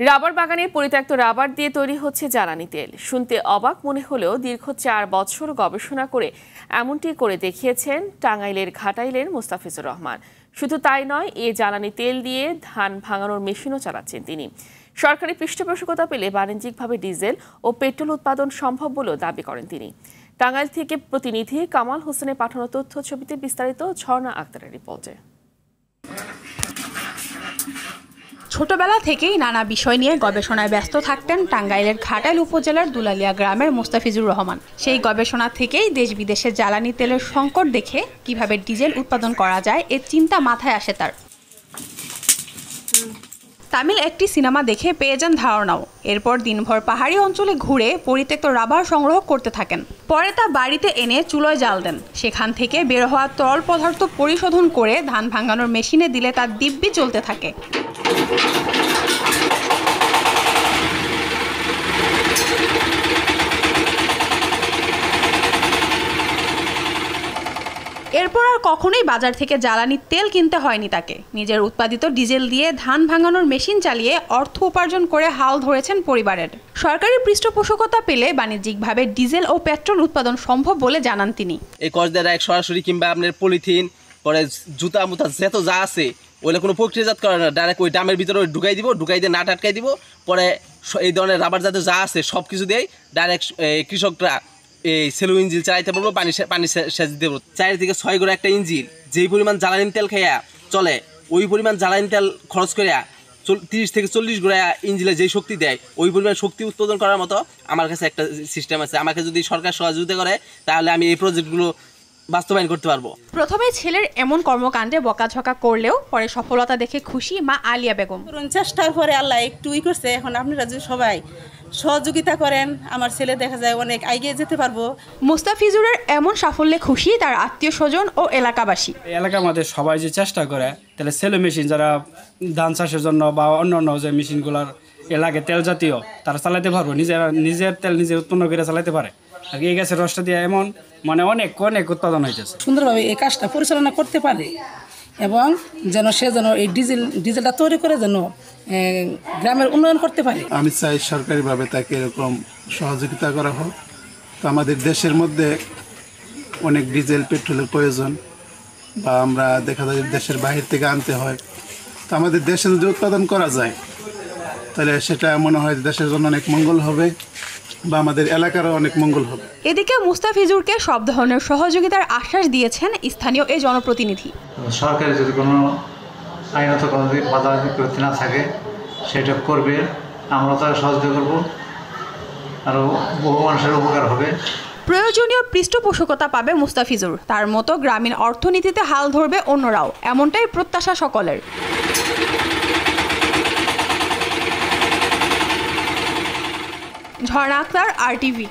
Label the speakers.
Speaker 1: Rubber বাগানে পরিত্যক্ত rubber দিয়ে তৈরি হচ্ছে জ্বালানি তেল। শুনতে অবাক মনে হলেও দীর্ঘ চার বছর গবেষণা করে এমনটি করে দেখিয়েছেন টাঙ্গাইলের ঘাটাইলের মোস্তাফিজুর রহমান। শুধু তাই নয়, এ জ্বালানি তেল দিয়ে ধান ভাঙানোর মেশিনও চালাচ্ছেন তিনি। সরকারি পৃষ্ঠপোষকতা পেলে বাণিজ্যিকভাবে ডিজেল ও পেট্রোল উৎপাদন সম্ভব বলেও দাবি করেন তিনি। টাঙ্গাইল থেকে প্রতিনিধি কামাল হোসেনের পাঠানো তথ্য ছবিতে বিস্তারিত ঝর্ণা আক্তারের রিপোর্টে।
Speaker 2: ছোটবেলা থেকেই নানা বিষয় নিয়ে গবেষণায় ব্যস্ত থাকতেন টাঙ্গাইলের ঘাটাইল উপজেলার দুলালিয়া গ্রামের মোস্তাফিজুর রহমান। সেই গবেষণা থেকেই দেশ বিদেশে জ্বালানি তেলের সংকট দেখে কীভাবে ডিজেল উৎপাদন করা যায় এর চিন্তা মাথায় আসে তার। তামিল একটি সিনেমা দেখে পেয়ে যান ধারণাও। এরপর দিনভর পাহাড়ি অঞ্চলে ঘুরে পরিত্যক্ত রাবার সংগ্রহ করতে থাকেন। পরে তা বাড়িতে এনে চুলোয় জাল দেন। সেখান থেকে বের হওয়া তরল পদার্থ পরিশোধন করে ধান ভাঙানোর মেশিনে দিলে তার দিব্যি চলতে থাকে। এরপর আর কখনোই বাজার থেকে জ্বালানি তেল কিনতে হয়নি তাকে। নিজের উৎপাদিত ডিজেল দিয়ে ধান ভাঙানোর মেশিন চালিয়ে অর্থ উপার্জন করে হাল ধরেছেন পরিবারের। সরকারি পৃষ্ঠপোষকতা পেলে বাণিজ্যিকভাবে ডিজেল ও পেট্রোল উৎপাদন সম্ভব বলে জানান তিনি।
Speaker 3: এই কস দ্বারা সরাসরি কিংবা আপনার পলিথিন, পরে জুতা, মুতা যত যা আছে ওইটা কোনো প্রক্রিয়াজাত করে না। ডাইরেক্ট ওই ডামের ভিতরে ঢুকাই দিব, ঢুকাই দিয়ে নাট আটকাই দিব, পরে এই ধরনের রাবার জাতীয় যা আছে সব কিছু দিয়েই ডাইরেক্ট কৃষকরা এই সেলু ইঞ্জিল চালাইতে পারব পানি পানি সেচ দিতে পারব। চার থেকে ছয় করে একটা ইঞ্জিল যেই পরিমাণ জ্বালানি তেল খাইয়া চলে ওই পরিমাণ জ্বালানি তেল খরচ করিয়া চল- তিরিশ থেকে চল্লিশ গোড়া ইঞ্জিলে যেই শক্তি দেয় ওই পরিমাণ শক্তি উৎপাদন করার মতো আমার কাছে একটা সিস্টেম আছে। আমাকে যদি সরকার সহযোগিতা করে তাহলে আমি এই প্রজেক্টগুলো বাস্তবায়ন করতে পারব।
Speaker 2: প্রথমে ছেলের এমন কর্মকাণ্ডে বকাঝকা করলেও পরে সফলতা দেখে খুশি মা আলিয়া বেগম।
Speaker 4: চেষ্টার পরে আল্লাহ একটু ই করছে। এখন আপনারা যদি সবাই সহযোগিতা করেন। আমার ছেলে দেখা যায় অনেক এগিয়ে যেতে পারব।
Speaker 2: মুস্তাফিজুরের এমন সাফল্যে খুশি তার আত্মীয় স্বজন ও এলাকাবাসী।
Speaker 5: এলাকা আমাদের সবাই যে চেষ্টা করে তাহলে সেলো মেশিন যারা ধান চাষের জন্য বা অন্য অন্য যে মেশিনগুলোর এলাকায় তেল জাতীয় তারা চালাতে পারব নিজেরা নিজের তেল নিজে উৎপন্ন করে চালাতে পারে। আর এই গাছের রসটা দিয়ে এমন মানে অনেক অনেক উৎপাদন হয়েছে
Speaker 6: সুন্দরভাবে এই কাজটা পরিচালনা করতে পারে। এবং যেন সে যেন এই ডিজেল, ডিজেলটা তৈরি করে যেন গ্রামের উন্নয়ন করতে পারে।
Speaker 7: আমি চাই সরকারিভাবে তাকে এরকম সহযোগিতা করা হোক। তো আমাদের দেশের মধ্যে অনেক ডিজেল, পেট্রোলের প্রয়োজন বা আমরা দেখা যায় দেশের বাহির থেকে আনতে হয়। তো আমাদের দেশে যদি উৎপাদন করা যায়, তাহলে সেটা মনে হয় দেশের জন্য অনেক মঙ্গল হবে। বা আমাদের এলাকারও অনেক মঙ্গল হবে।
Speaker 2: এদিকে মুস্তাফিজুরকে সব ধরনের সহযোগিতার আশ্বাস দিয়েছেন স্থানীয় এই জনপ্রতিনিধি।
Speaker 8: সরকারি যদি কোনো আইনত কোনো বাধা বিপত্তি না থাকে সেটা করবে। আমরা তার সহযোগিতা করব। আরও বহু মানুষের উপকার হবে।
Speaker 2: প্রয়োজনীয় পৃষ্ঠপোষকতা পাবে মুস্তাফিজুর। তার মতো গ্রামীণ অর্থনীতিতে হাল ধরবে অন্যরাও। এমনটাই প্রত্যাশা সকলের। Akhtar R TV.